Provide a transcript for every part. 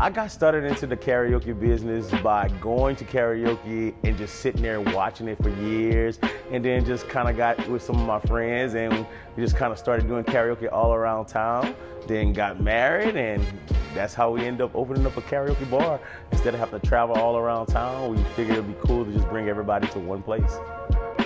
I got started into the karaoke business by going to karaoke and just sitting there watching it for years, and then just kind of got with some of my friends, and we just kind of started doing karaoke all around town. Then got married, and that's how we ended up opening up a karaoke bar. Instead of having to travel all around town, we figured it'd be cool to just bring everybody to one place.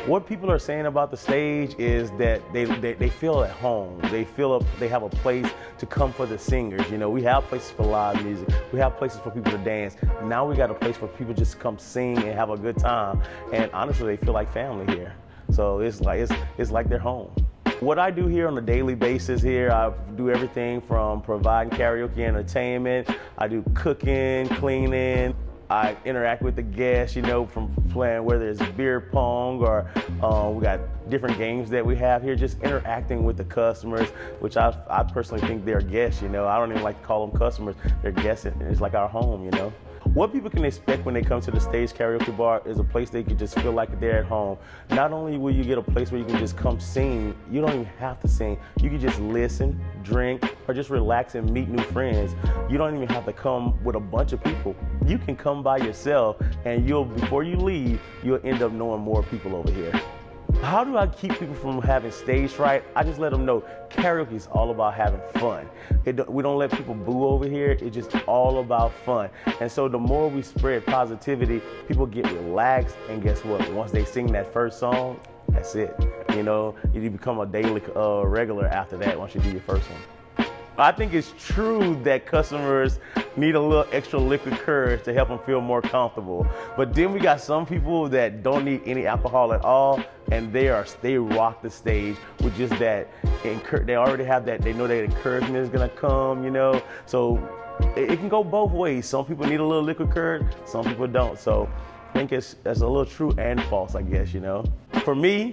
What people are saying about the stage is that they, they, they feel at home. They feel a, they have a place to come for the singers. You know, we have places for live music. We have places for people to dance. Now we got a place for people just to come sing and have a good time. And honestly, they feel like family here. So it's like it's it's like their home. What I do here on a daily basis here, I do everything from providing karaoke entertainment. I do cooking, cleaning. I interact with the guests, you know, from playing whether it's beer pong or uh, we got different games that we have here, just interacting with the customers, which I, I personally think they're guests, you know. I don't even like to call them customers, they're guests. It's like our home, you know. What people can expect when they come to the Stage Karaoke Bar is a place they can just feel like they're at home. Not only will you get a place where you can just come sing, you don't even have to sing. You can just listen, drink, or just relax and meet new friends. You don't even have to come with a bunch of people. You can come by yourself and you'll before you leave, you'll end up knowing more people over here. How do I keep people from having stage fright? I just let them know karaoke is all about having fun. It, we don't let people boo over here. It's just all about fun. And so the more we spread positivity, people get relaxed. And guess what? Once they sing that first song, that's it. You know, you become a daily uh, regular after that once you do your first one. I think it's true that customers need a little extra liquid courage to help them feel more comfortable. But then we got some people that don't need any alcohol at all, and they are they rock the stage with just that. They already have that. They know that encouragement is gonna come, you know. So it, it can go both ways. Some people need a little liquid courage, some people don't. So I think it's, it's a little true and false, I guess, you know. For me,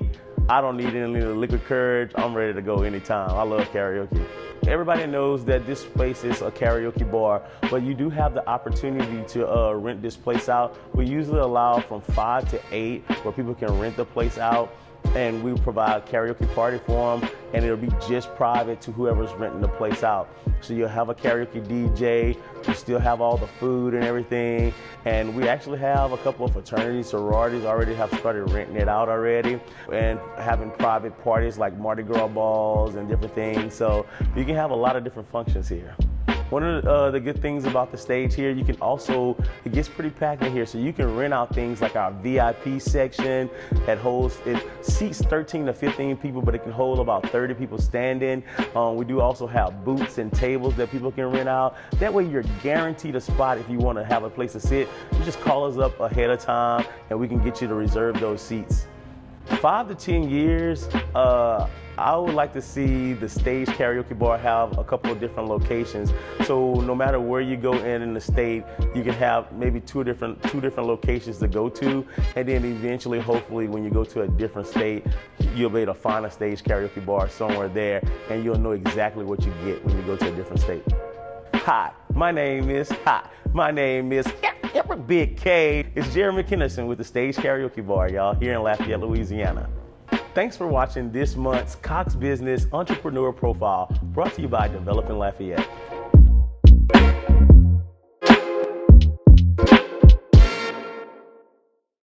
I don't need any liquid courage. I'm ready to go anytime. I love karaoke. Everybody knows that this place is a karaoke bar, but you do have the opportunity to uh, rent this place out. We usually allow from five to eight where people can rent the place out and we provide karaoke party for them and it'll be just private to whoever's renting the place out. So you'll have a karaoke DJ, you still have all the food and everything, and we actually have a couple of fraternities, sororities already have started renting it out already and having private parties like Mardi Gras balls and different things. So you can have a lot of different functions here. One of the, uh, the, good things about the stage here, you can also, it gets pretty packed in here, so you can rent out things like our VIP section that holds, it seats 13 to 15 people, but it can hold about 30 people standing. Um, we do also have booths and tables that people can rent out. That way you're guaranteed a spot if you want to have a place to sit. You just call us up ahead of time and we can get you to reserve those seats. Five to 10 years, uh, I would like to see the stage karaoke bar have a couple of different locations. So no matter where you go in in the state, you can have maybe two different two different locations to go to, and then eventually, hopefully, when you go to a different state, you'll be able to find a stage karaoke bar somewhere there, and you'll know exactly what you get when you go to a different state. Hi, my name is Hi. My name is Every big K. It's Jeramie Kinnerson with the Stage Karaoke Bar, y'all, here in Lafayette, Louisiana. Thanks for watching this month's Cox Business Entrepreneur Profile brought to you by Developing Lafayette.